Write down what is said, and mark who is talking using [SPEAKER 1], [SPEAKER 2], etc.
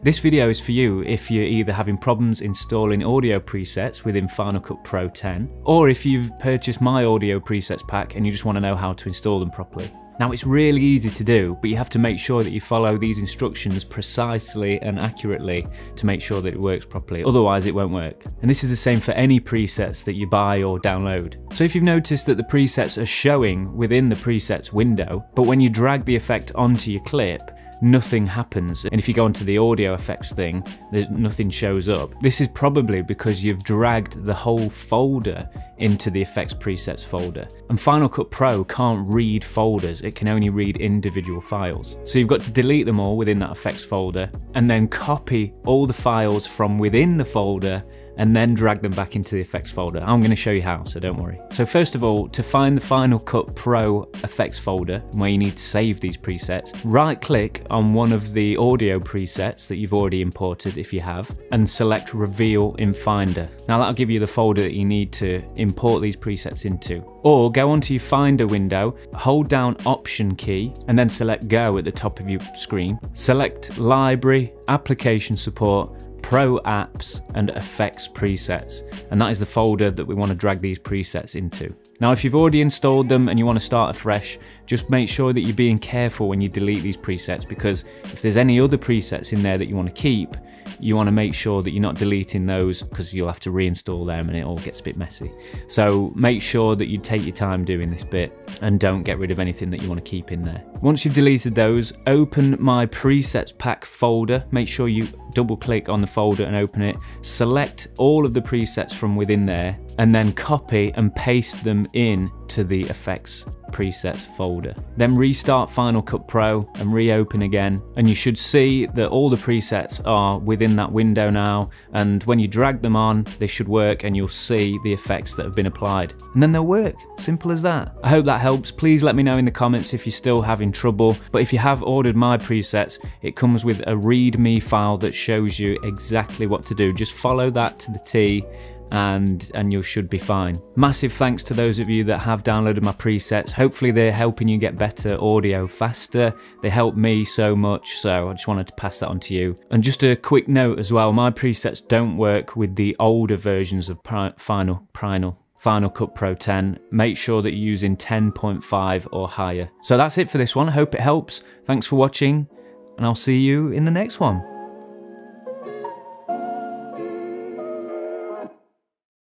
[SPEAKER 1] This video is for you if you're either having problems installing audio presets within Final Cut Pro 10, or if you've purchased my audio presets pack and you just want to know how to install them properly. Now it's really easy to do, but you have to make sure that you follow these instructions precisely and accurately to make sure that it works properly, otherwise it won't work. And this is the same for any presets that you buy or download. So if you've noticed that the presets are showing within the presets window, but when you drag the effect onto your clip, nothing happens. And if you go into the audio effects thing, nothing shows up. This is probably because you've dragged the whole folder into the effects presets folder. And Final Cut Pro can't read folders, it can only read individual files. So you've got to delete them all within that effects folder and then copy all the files from within the folder and then drag them back into the effects folder. I'm going to show you how, so don't worry. So first of all, to find the Final Cut Pro effects folder where you need to save these presets, right click on one of the audio presets that you've already imported if you have, and select reveal in Finder. Now that'll give you the folder that you need to import these presets into. Or go onto your Finder window, hold down Option key, and then select Go at the top of your screen. Select Library, Application Support, Pro Apps and Effects presets, and that is the folder that we want to drag these presets into. Now if you've already installed them and you want to start afresh, just make sure that you're being careful when you delete these presets because if there's any other presets in there that you want to keep, you want to make sure that you're not deleting those because you'll have to reinstall them and it all gets a bit messy. So make sure that you take your time doing this bit and don't get rid of anything that you want to keep in there. Once you've deleted those, open my presets pack folder. Make sure you double click on the folder and open it. Select all of the presets from within there and then copy and paste them in to the effects presets folder. Then restart Final Cut Pro and reopen again and you should see that all the presets are within that window now and when you drag them on they should work and you'll see the effects that have been applied and then they'll work. Simple as that. I hope that helps. Please let me know in the comments if you're still having trouble but if you have ordered my presets it comes with a readme file that shows you exactly what to do. Just follow that to the T and and you should be fine. Massive thanks to those of you that have downloaded my presets. Hopefully they're helping you get better audio faster. They help me so much, so I just wanted to pass that on to you. And just a quick note as well, my presets don't work with the older versions of Final Final Final Cut Pro 10. Make sure that you're using 10.5 or higher. So that's it for this one. Hope it helps. Thanks for watching, and I'll see you in the next one.